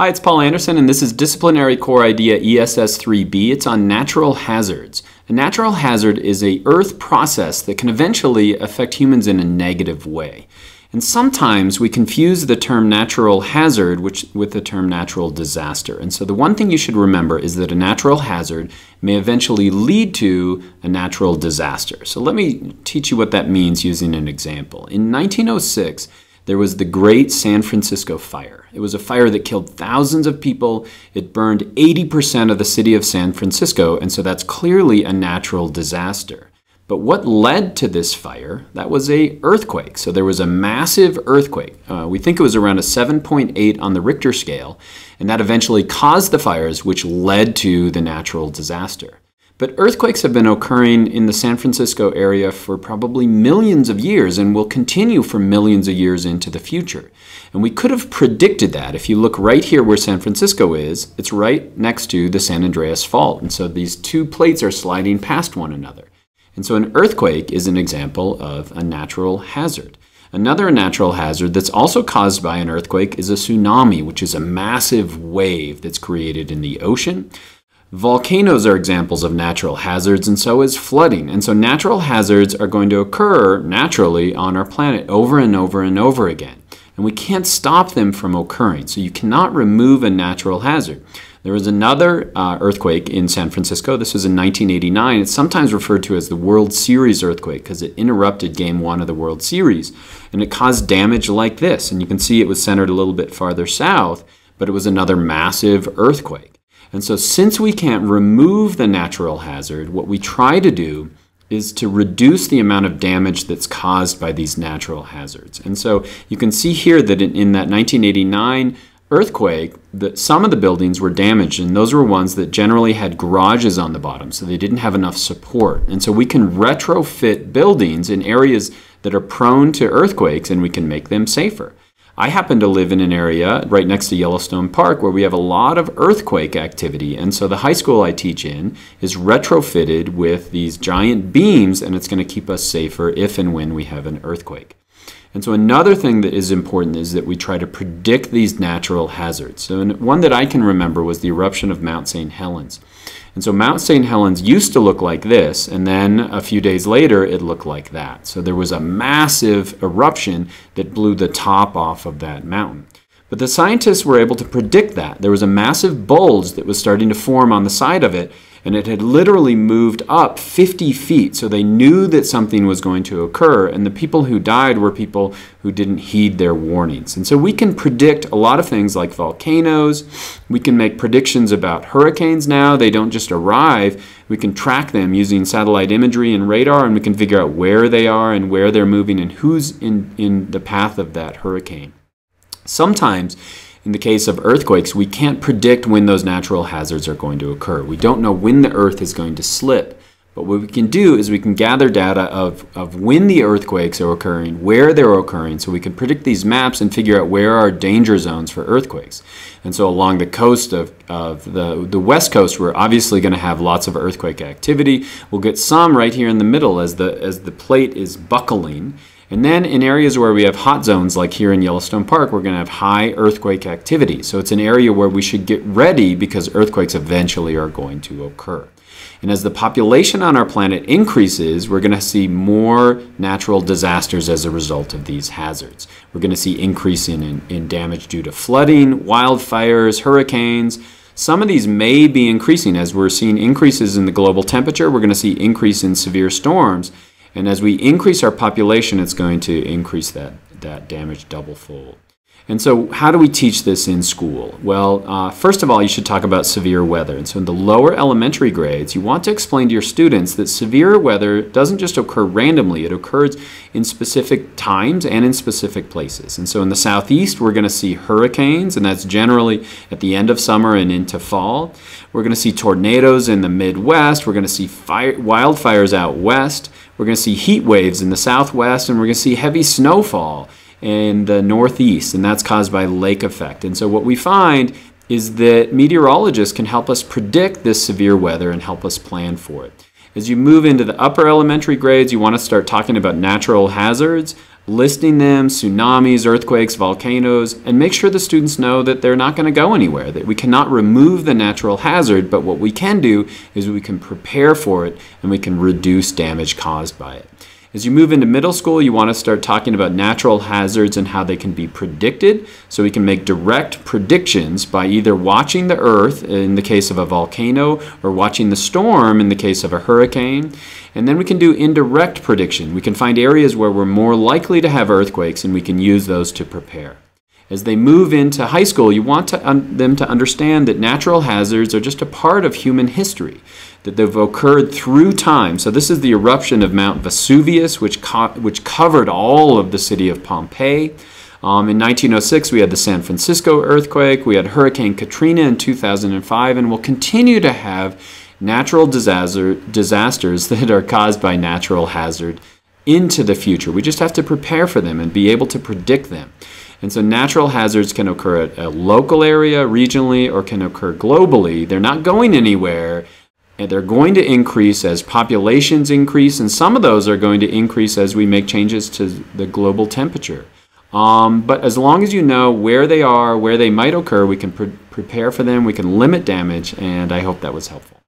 Hi, it's Paul Andersen, and this is Disciplinary Core Idea ESS 3B. It's on natural hazards. A natural hazard is a earth process that can eventually affect humans in a negative way. And sometimes we confuse the term natural hazard which, with the term natural disaster. And so the one thing you should remember is that a natural hazard may eventually lead to a natural disaster. So let me teach you what that means using an example. In 1906, there was the Great San Francisco Fire. It was a fire that killed thousands of people. It burned 80% of the city of San Francisco, and so that's clearly a natural disaster. But what led to this fire? That was a earthquake. So there was a massive earthquake. Uh, we think it was around a 7.8 on the Richter scale, and that eventually caused the fires, which led to the natural disaster. But earthquakes have been occurring in the San Francisco area for probably millions of years and will continue for millions of years into the future. And we could have predicted that. If you look right here where San Francisco is, it's right next to the San Andreas Fault. And so these two plates are sliding past one another. And so an earthquake is an example of a natural hazard. Another natural hazard that's also caused by an earthquake is a tsunami, which is a massive wave that's created in the ocean. Volcanoes are examples of natural hazards, and so is flooding. And so natural hazards are going to occur naturally on our planet over and over and over again. And we can't stop them from occurring. So you cannot remove a natural hazard. There was another uh, earthquake in San Francisco. This was in 1989. It's sometimes referred to as the World Series earthquake because it interrupted game one of the World Series. And it caused damage like this. And you can see it was centered a little bit farther south, but it was another massive earthquake. And so, since we can't remove the natural hazard, what we try to do is to reduce the amount of damage that's caused by these natural hazards. And so, you can see here that in, in that 1989 earthquake, that some of the buildings were damaged, and those were ones that generally had garages on the bottom, so they didn't have enough support. And so, we can retrofit buildings in areas that are prone to earthquakes, and we can make them safer. I happen to live in an area right next to Yellowstone Park where we have a lot of earthquake activity. And so the high school I teach in is retrofitted with these giant beams, and it's going to keep us safer if and when we have an earthquake. And so another thing that is important is that we try to predict these natural hazards. So one that I can remember was the eruption of Mount St. Helens. And so Mount St. Helens used to look like this, and then a few days later it looked like that. So there was a massive eruption that blew the top off of that mountain. But the scientists were able to predict that. There was a massive bulge that was starting to form on the side of it, and it had literally moved up 50 feet. So they knew that something was going to occur, and the people who died were people who didn't heed their warnings. And so we can predict a lot of things like volcanoes. We can make predictions about hurricanes now. They don't just arrive, we can track them using satellite imagery and radar, and we can figure out where they are and where they're moving and who's in, in the path of that hurricane. Sometimes in the case of earthquakes, we can't predict when those natural hazards are going to occur. We don't know when the earth is going to slip. But what we can do is we can gather data of, of when the earthquakes are occurring, where they're occurring, so we can predict these maps and figure out where are danger zones for earthquakes. And so along the coast of, of the, the west coast, we're obviously going to have lots of earthquake activity. We'll get some right here in the middle as the, as the plate is buckling. And then in areas where we have hot zones, like here in Yellowstone Park, we're going to have high earthquake activity. So it's an area where we should get ready because earthquakes eventually are going to occur. And as the population on our planet increases, we're going to see more natural disasters as a result of these hazards. We're going to see increase in, in, damage due to flooding, wildfires, hurricanes. Some of these may be increasing as we're seeing increases in the global temperature. We're going to see increase in severe storms. And as we increase our population, it's going to increase that, that damage double fold. And so, how do we teach this in school? Well, uh, first of all, you should talk about severe weather. And so, in the lower elementary grades, you want to explain to your students that severe weather doesn't just occur randomly, it occurs in specific times and in specific places. And so, in the southeast, we're going to see hurricanes, and that's generally at the end of summer and into fall. We're going to see tornadoes in the Midwest. We're going to see fire, wildfires out west. We're going to see heat waves in the southwest, and we're going to see heavy snowfall in the northeast, and that's caused by lake effect. And so what we find is that meteorologists can help us predict this severe weather and help us plan for it. As you move into the upper elementary grades, you want to start talking about natural hazards, listing them, tsunamis, earthquakes, volcanoes, and make sure the students know that they're not going to go anywhere, that we cannot remove the natural hazard, but what we can do is we can prepare for it and we can reduce damage caused by it. As you move into middle school, you want to start talking about natural hazards and how they can be predicted. So we can make direct predictions by either watching the earth in the case of a volcano or watching the storm in the case of a hurricane. And then we can do indirect prediction. We can find areas where we're more likely to have earthquakes and we can use those to prepare. As they move into high school, you want to them to understand that natural hazards are just a part of human history, that they've occurred through time. So, this is the eruption of Mount Vesuvius, which, co which covered all of the city of Pompeii. Um, in 1906, we had the San Francisco earthquake, we had Hurricane Katrina in 2005, and we'll continue to have natural disaster, disasters that are caused by natural hazard into the future. We just have to prepare for them and be able to predict them. And so natural hazards can occur at a local area, regionally, or can occur globally. They're not going anywhere. And they're going to increase as populations increase, and some of those are going to increase as we make changes to the global temperature. Um, but as long as you know where they are, where they might occur, we can pre prepare for them, we can limit damage, and I hope that was helpful.